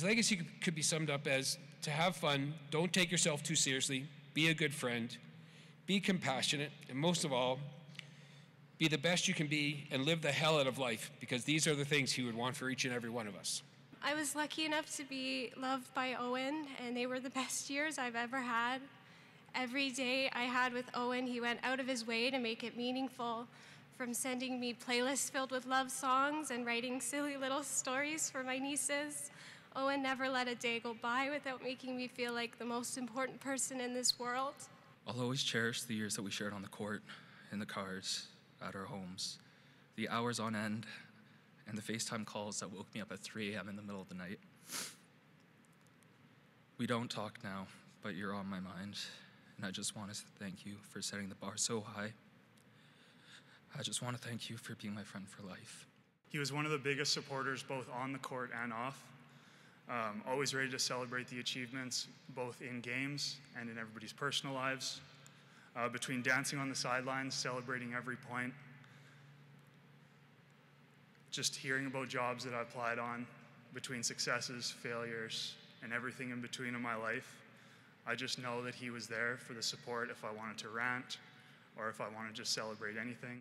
His legacy could be summed up as to have fun, don't take yourself too seriously, be a good friend, be compassionate, and most of all, be the best you can be and live the hell out of life because these are the things he would want for each and every one of us. I was lucky enough to be loved by Owyn, and they were the best years I've ever had. Every day I had with Owyn, he went out of his way to make it meaningful, from sending me playlists filled with love songs and writing silly little stories for my nieces. Oh, Owyn never let a day go by without making me feel like the most important person in this world. I'll always cherish the years that we shared on the court, in the cars, at our homes, the hours on end, and the FaceTime calls that woke me up at 3 a.m. in the middle of the night. We don't talk now, but you're on my mind, and I just want to thank you for setting the bar so high. I just want to thank you for being my friend for life. He was one of the biggest supporters both on the court and off. Um, always ready to celebrate the achievements both in games and in everybody's personal lives. Uh, between dancing on the sidelines, celebrating every point, just hearing about jobs that I applied on, between successes, failures, and everything in between in my life, I just know that he was there for the support if I wanted to rant or if I wanted to just celebrate anything.